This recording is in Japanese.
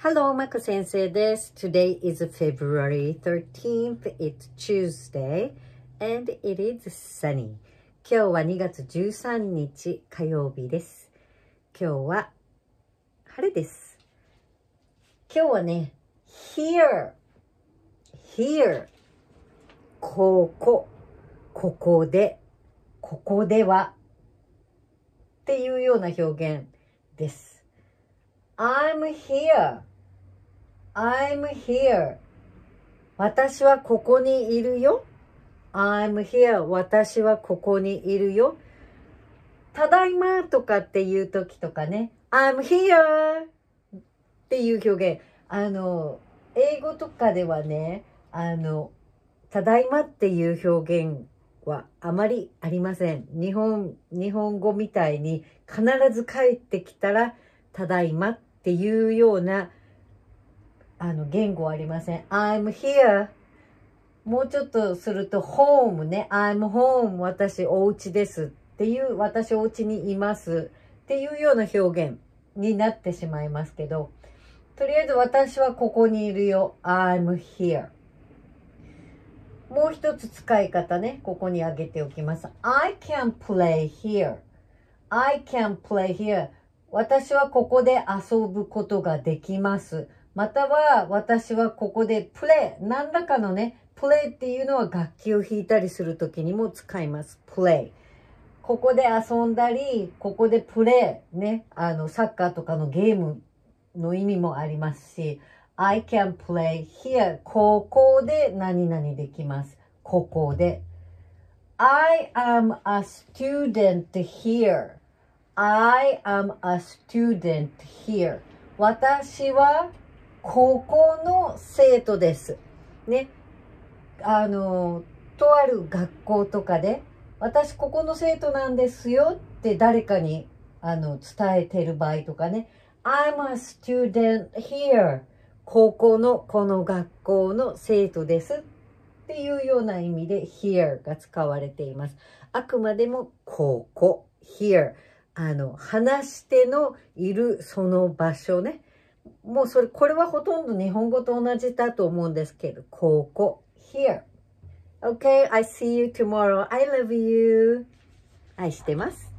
Hello, マク先生です。Today is February 13th. It's Tuesday and it is sunny. 今日は2月13日火曜日です。今日は晴れです。今日はね、here, here, ここ、ここで、ここではっていうような表現です。I'm here. I'm here. 私はここにいるよ。I'm here. 私はここにいるよ。ただいまとかっていう時とかね。I'm here っていう表現。あの、英語とかではね、あの、ただいまっていう表現はあまりありません。日本、日本語みたいに必ず帰ってきたら、ただいまっていうようなあの、言語ありません。I'm here. もうちょっとすると home ね。I'm home. 私お家ですっていう、私お家にいますっていうような表現になってしまいますけど、とりあえず私はここにいるよ。I'm here. もう一つ使い方ね、ここに挙げておきます。I can play here. I can play here. 私はここで遊ぶことができます。または私はここでプレイ、何らかのね、プレイっていうのは楽器を弾いたりするときにも使います。プレイ。ここで遊んだり、ここでプレイ、ね、あの、サッカーとかのゲームの意味もありますし、I can play here. ここで何々できます。ここで。I am a student here. I am a student here. 私はここの生徒です。ね。あの、とある学校とかで、私ここの生徒なんですよって誰かにあの伝えてる場合とかね。I'm a student here. 高校のこの学校の生徒ですっていうような意味で here が使われています。あくまでもここ、here。あの、話し手のいるその場所ね。もうそれ、これはほとんど日本語と同じだと思うんですけど、ここ、here. Okay, I see you tomorrow. I love you. 愛してます。